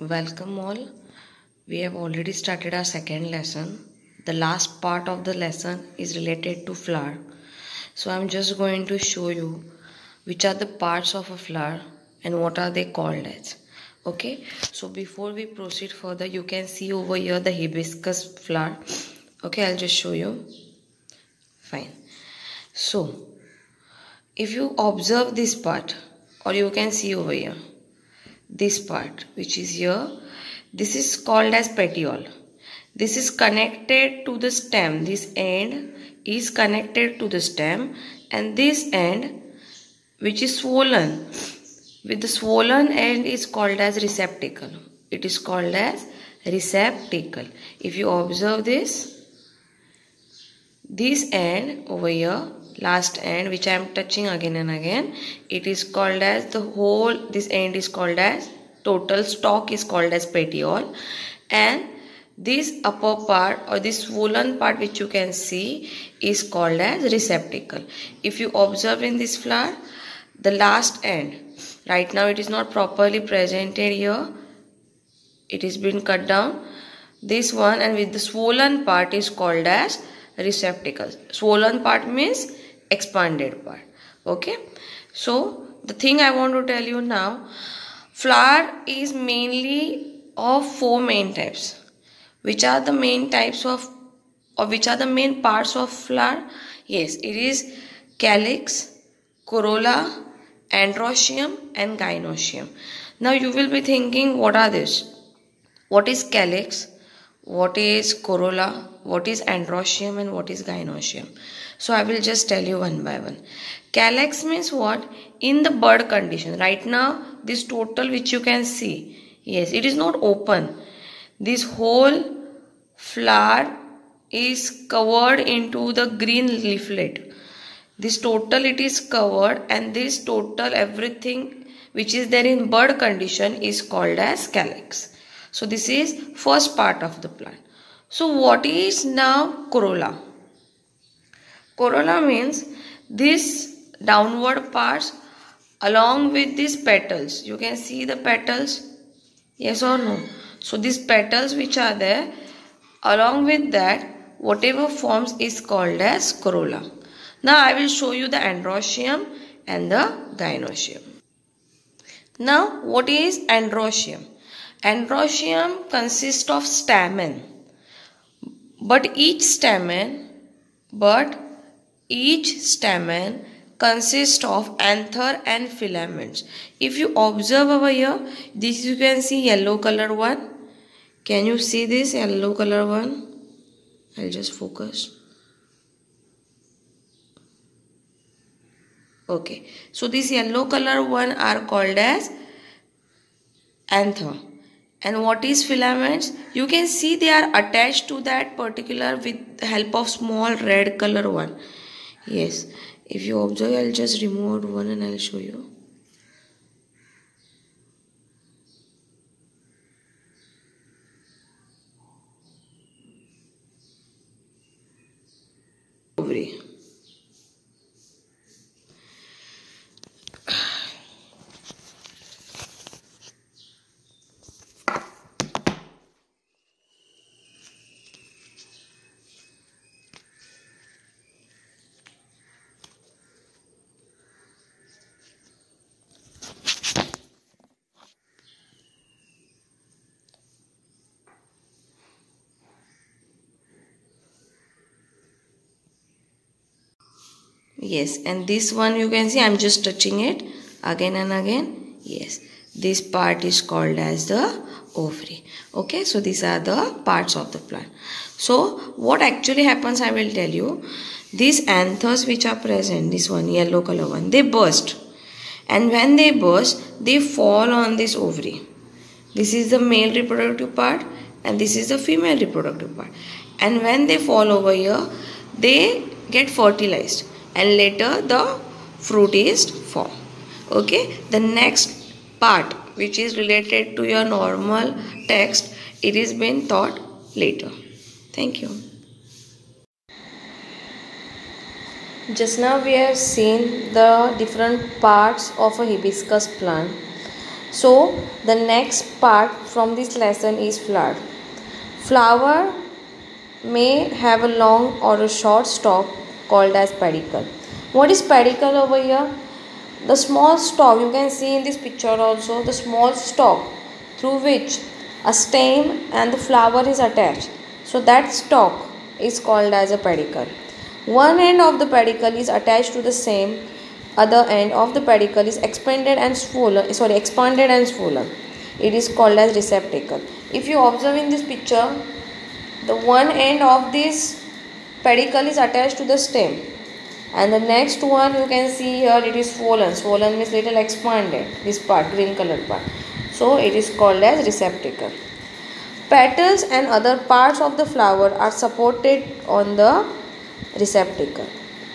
Welcome all. We have already started our second lesson. The last part of the lesson is related to flower. So I'm just going to show you which are the parts of a flower and what are they called as. Okay, so before we proceed further, you can see over here the hibiscus flower. Okay, I'll just show you. Fine. So, if you observe this part, or you can see over here, this part which is here. This is called as petiole. This is connected to the stem. This end is connected to the stem. And this end which is swollen. With the swollen end is called as receptacle. It is called as receptacle. If you observe this this end over here last end which I am touching again and again. It is called as the whole this end is called as total stalk is called as petiole. And this upper part or this swollen part which you can see is called as receptacle. If you observe in this flower the last end right now it is not properly presented here. It is been cut down. This one and with the swollen part is called as receptacle. Swollen part means expanded part. Okay? So the thing i want to tell you now flower is mainly of four main types. Which are the main types of or which are the main parts of flower yes it is calyx corolla androecium and gynoecium now you will be thinking what are this? What is calyx? What is corolla? What is androecium? And what is gynoecium so I will just tell you one by one. Calyx means what? In the bud condition. Right now, this total which you can see, yes, it is not open. This whole flower is covered into the green leaflet. This total it is covered and this total everything which is there in bud condition is called as calyx. So this is first part of the plant. So what is now corolla? Corolla means this downward parts along with these petals. You can see the petals. Yes or no? So these petals which are there along with that whatever forms is called as corolla. Now I will show you the androecium and the gynoecium. Now what is androecium? Androecium consists of stamen but each stamen but each stamen consists of anther and filaments. If you observe over here, this you can see yellow color one. Can you see this yellow color one? I'll just focus. Okay, so this yellow color one are called as anther and what is filaments you can see they are attached to that particular with the help of small red color one yes. If you observe I'll just remove one and I'll show you ovary yes and this one you can see i'm just touching it again and again. Yes this part is called as the ovary. Okay so these are the parts of the plant. So what actually happens i will tell you. These anthers which are present this one yellow color one they burst. And when they burst they fall on this ovary. This is the male reproductive part and this is the female reproductive part. And when they fall over here they get fertilized and later the fruit is formed okay? The next part which is related to your normal text it is been taught later. Thank you. Just now we have seen the different parts of a hibiscus plant. So the next part from this lesson is flower. Flower may have a long or a short stalk called as pedicle what is pedicle over here? The small stalk you can see in this picture also the small stalk through which a stem and the flower is attached. So that stalk is called as a pedicle one end of the pedicle is attached to the same other end of the pedicle is expanded and swollen sorry expanded and swollen. It is called as receptacle. If you observe in this picture the one end of this pedicel is attached to the stem. And the next one you can see here it is swollen. Swollen means little expanded this part green colored part. So it is called as receptacle. Petals and other parts of the flower are supported on the receptacle.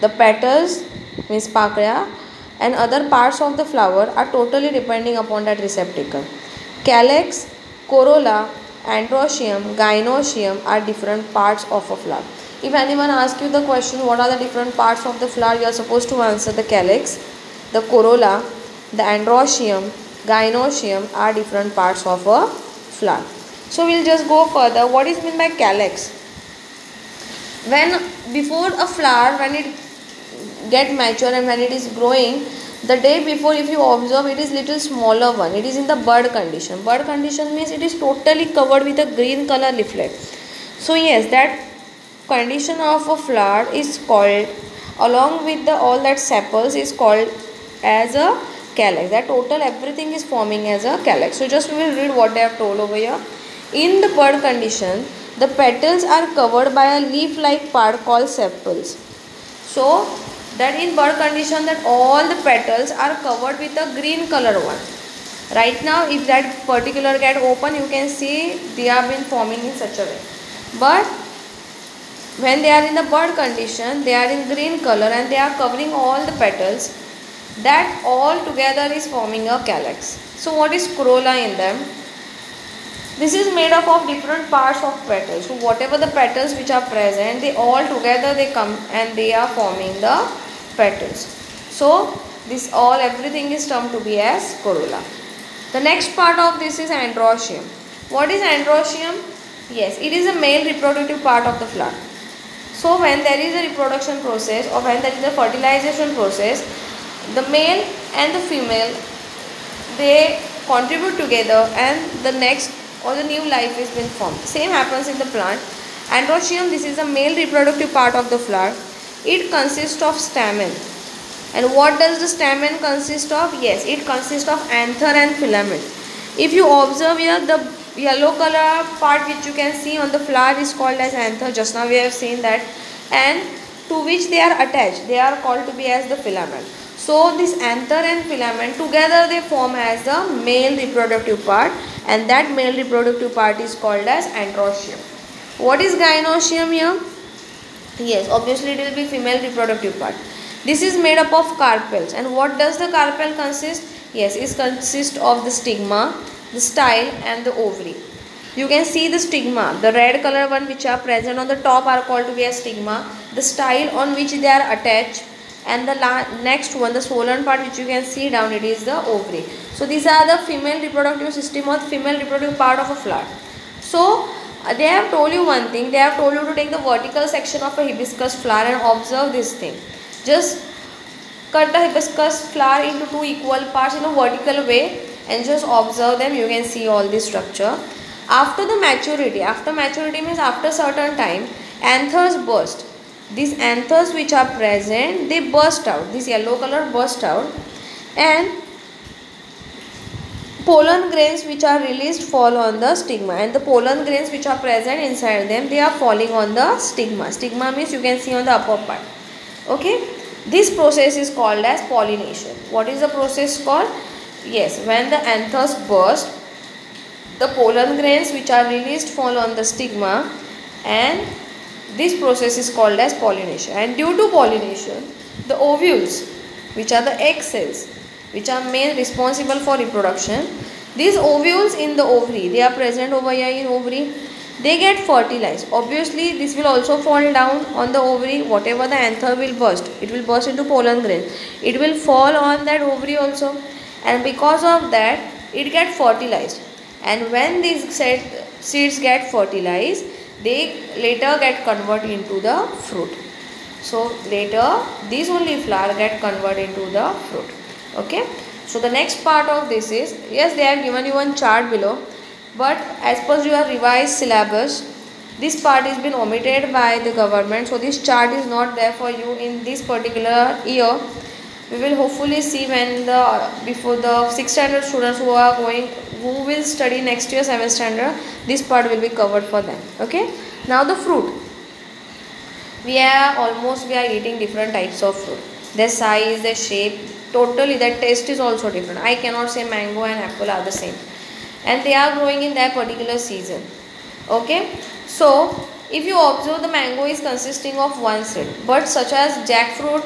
The petals means pakya and other parts of the flower are totally depending upon that receptacle. Calyx corolla androecium gynoecium are different parts of a flower if anyone asks you the question what are the different parts of the flower, you are supposed to answer the calyx, the corolla, the androecium, gynoecium are different parts of a flower. So we'll just go further. What is meant by calyx? When before a flower, when it get mature and when it is growing, the day before if you observe it is little smaller one. It is in the bud condition. Bud condition means it is totally covered with a green color leaflet. So yes, that condition of a flower is called along with the all that sepals is called as a calyx. That total everything is forming as a calyx. So just we will read what they have told over here. In the bud condition the petals are covered by a leaf like part called sepals. So that in bud condition that all the petals are covered with a green color one. Right now if that particular get open you can see they have been forming in such a way. But when they are in the bud condition they are in green color and they are covering all the petals. That all together is forming a calyx. So what is corolla in them? This is made up of different parts of petals. So whatever the petals which are present they all together they come and they are forming the petals. So this all everything is termed to be as corolla. The next part of this is androecium. What is androecium? Yes it is a male reproductive part of the flower so when there is a reproduction process or when there is a fertilization process, the male and the female, they contribute together and the next or the new life is being formed. Same happens in the plant. Androecium, this is a male reproductive part of the flower. It consists of stamen. And what does the stamen consist of? Yes, it consists of anther and filament. If you observe here, the yellow color part which you can see on the flower is called as anther. Just now we have seen that. And to which they are attached. They are called to be as the filament. So this anther and filament together they form as the male reproductive part. And that male reproductive part is called as androecium what is gynoecium here? Yes obviously it will be female reproductive part. This is made up of carpels. And what does the carpel consist? Yes it consists of the stigma the style and the ovary. You can see the stigma, the red color one which are present on the top are called to be a stigma. The style on which they are attached and the next one the swollen part which you can see down it is the ovary. So these are the female reproductive system or the female reproductive part of a flower. So uh, they have told you one thing, they have told you to take the vertical section of a hibiscus flower and observe this thing. Just cut the hibiscus flower into two equal parts in a vertical way and just observe them you can see all the structure. After the maturity after maturity means after certain time anthers burst. These anthers which are present they burst out. This yellow color burst out. And pollen grains which are released fall on the stigma. And the pollen grains which are present inside them they are falling on the stigma. Stigma means you can see on the upper part. Okay? This process is called as pollination. What is the process called Yes, when the anthers burst, the pollen grains which are released fall on the stigma and this process is called as pollination. And due to pollination, the ovules which are the egg cells which are main responsible for reproduction, these ovules in the ovary, they are present over here in ovary, they get fertilized. Obviously, this will also fall down on the ovary, whatever the anther will burst, it will burst into pollen grain. It will fall on that ovary also and because of that it get fertilized. And when these seeds get fertilized they later get converted into the fruit. So later these only flower get converted into the fruit. Okay? So the next part of this is yes they have given you one chart below but as per your revised syllabus this part has been omitted by the government. So this chart is not there for you in this particular year we will hopefully see when the before the 6th standard students who are going who will study next year 7th standard this part will be covered for them okay? Now the fruit. We are almost we are eating different types of fruit. Their size their shape totally their taste is also different. I cannot say mango and apple are the same. And they are growing in that particular season okay? So if you observe the mango is consisting of one seed but such as jackfruit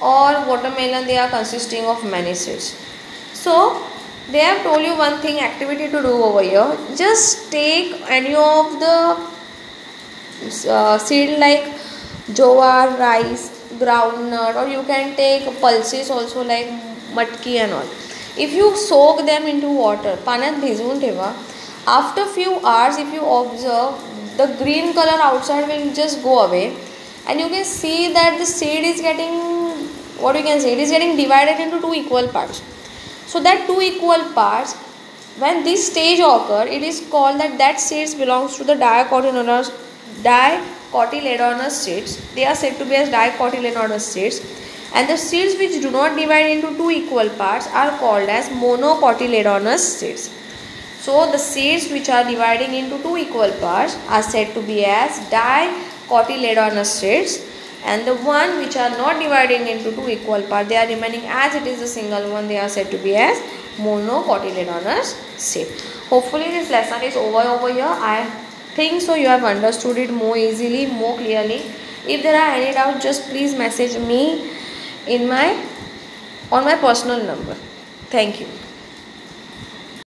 or watermelon they are consisting of many seeds so they have told you one thing activity to do over here just take any of the uh, seed like jowar rice groundnut or you can take pulses also like matki and all if you soak them into water पाण्यात भिजवून ठेवा after few hours if you observe the green color outside will just go away and you can see that the seed is getting what you can say it is getting divided into two equal parts. So that two equal parts when this stage occur it is called that that seeds belongs to the dicotyledonous dicotyledonous seeds they are said to be as dicotyledonous seeds and the seeds which do not divide into two equal parts are called as monocotyledonous seeds so the seeds which are dividing into two equal parts are said to be as dicotyledonous seeds and the one which are not dividing into two equal parts they are remaining as it is a single one. They are said to be as monocotyledonous seed hopefully this lesson is over over here. I think so you have understood it more easily more clearly. If there are any doubts just please message me in my on my personal number. Thank you